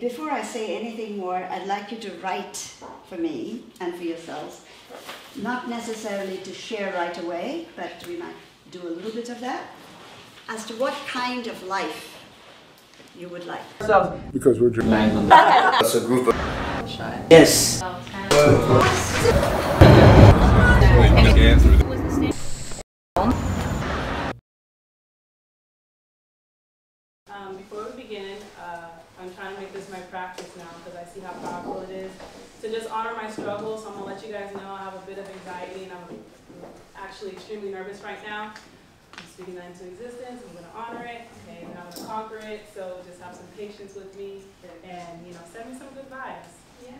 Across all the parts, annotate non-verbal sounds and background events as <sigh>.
Before I say anything more, I'd like you to write for me and for yourselves. Not necessarily to share right away, but we might do a little bit of that. As to what kind of life you would like. Because we're drinking. That's a group of. Yes. Um, before we begin, uh, I'm trying to make this my practice now because I see how powerful it is to just honor my struggles. So I'm gonna let you guys know I have a bit of anxiety and I'm actually extremely nervous right now. I'm speaking that into existence. I'm gonna honor it, okay, and I'm gonna conquer it. So just have some patience with me and you know, send me some good vibes. Yeah.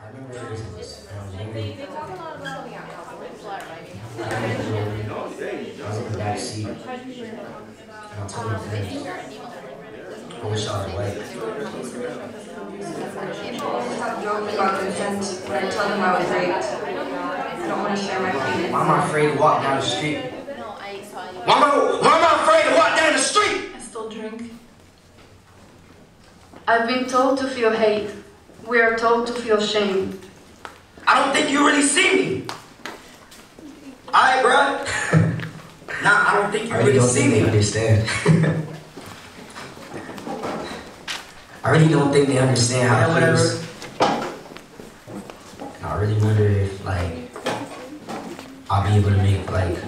I remember there was this, when I was younger, They, they talk a lot about flat writing. I was in the back seat, and I told my parents, I wish I was white. Stop joking about consent when I tell them I was raped. I don't want to share my feelings. Why am I afraid to walk down the street? No, I saw you. Why am I, why am I afraid to walk down the street? I still drink. I've been told to feel hate. We are told to feel shame. I don't think you really see me. Alright, bro. <laughs> nah, I don't think you really see me. understand. <laughs> I really don't think they understand how Yeah, it feels. And I really wonder if, like, I'll be able to make, like,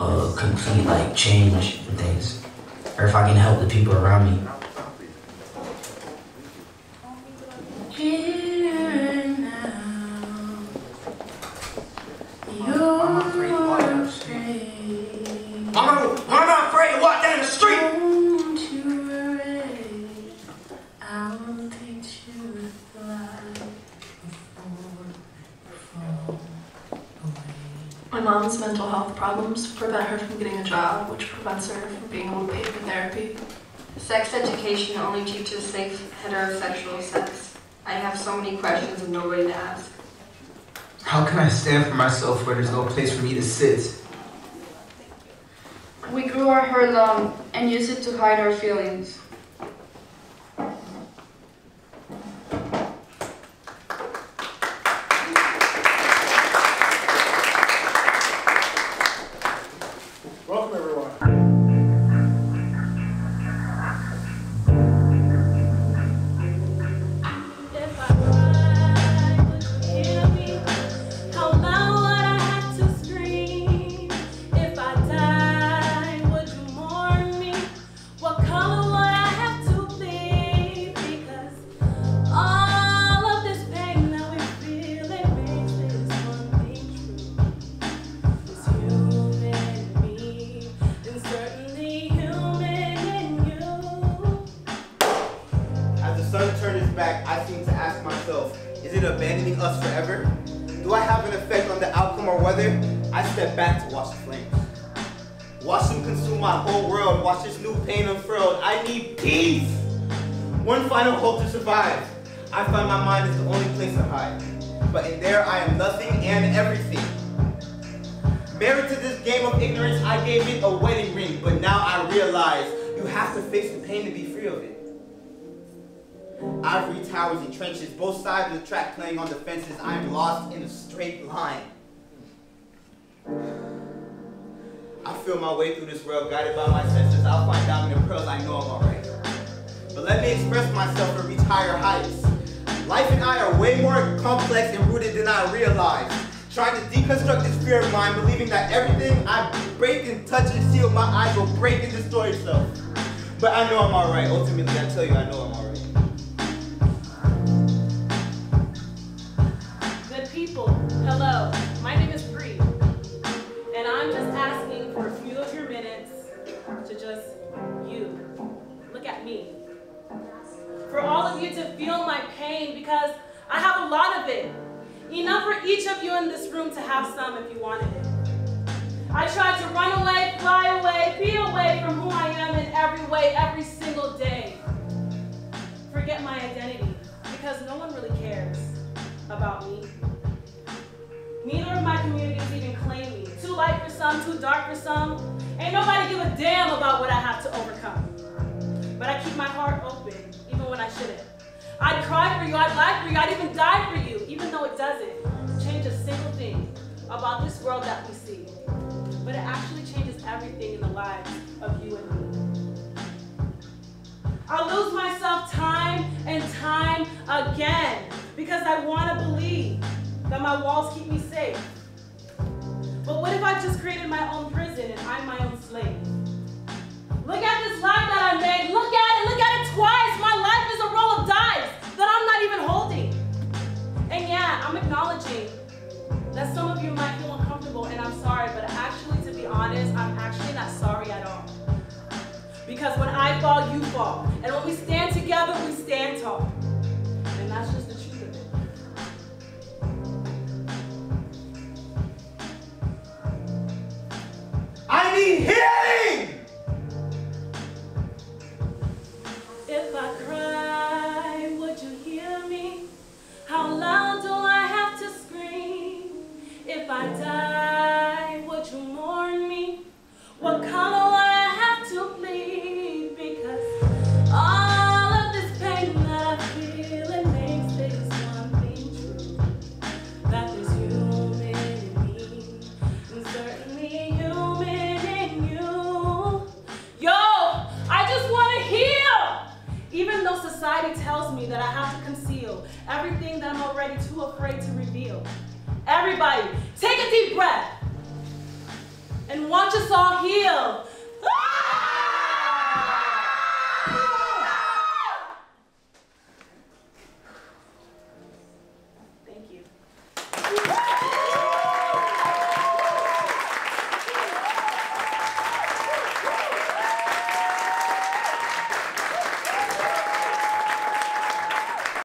a complete, like, change in things. Or if I can help the people around me. Here now. You're afraid. Mama, why am I afraid to walk down the street? Don't you worry. I'll teach you to fly before you fall away. My mom's mental health problems prevent her from getting a job, which prevents her from being able to pay for therapy. Sex education only teaches safe heterosexual sex. I have so many questions and nobody to ask. How can I stand for myself where there's no place for me to sit? We grew our hair long and use it to hide our feelings. Back, I seem to ask myself, is it abandoning us forever? Do I have an effect on the outcome or whether I step back to watch the flames? Watch them consume my whole world, watch this new pain unfurled. I need peace! One final hope to survive. I find my mind is the only place to hide. But in there I am nothing and everything. Married to this game of ignorance, I gave it a wedding ring, but now I realize you have to face the pain to be free of it. Ivory towers and trenches, both sides of the track playing on the fences. I am lost in a straight line. I feel my way through this world, guided by my senses. I'll find diamond and pearls, I know I'm alright. But let me express myself and reach higher heights. Life and I are way more complex and rooted than I realize. Trying to deconstruct this fear of mine, believing that everything I break and touch and seal my eyes will break and destroy itself. But I know I'm alright. Ultimately, I tell you, I know I'm alright. Hello. My name is Bree, and I'm just asking for a few of your minutes to just you look at me. For all of you to feel my pain because I have a lot of it. Enough for each of you in this room to have some if you wanted it. I tried to run away, fly away, be away from who I am in every way, every single day. Forget my identity because no one really cares about me. Neither of my communities even claim me. Too light for some, too dark for some. Ain't nobody give a damn about what I have to overcome. But I keep my heart open, even when I shouldn't. I'd cry for you, I'd lie for you, I'd even die for you, even though it doesn't change a single thing about this world that we see. But it actually changes everything in the lives of you and me. I lose myself time and time again because I want to believe that my walls keep me safe. But what if I just created my own prison and I'm my own slave? Look at this life that I made. Look at it. Look at it twice. My life is a roll of dice that I'm not even holding. And yeah, I'm acknowledging that some of you might feel uncomfortable, and I'm sorry, but actually, to be honest, I'm actually not sorry at all. Because when I fall, you fall. And when we stand together, we stand tall. I need everything that I'm already too afraid to reveal. Everybody, take a deep breath and watch us all heal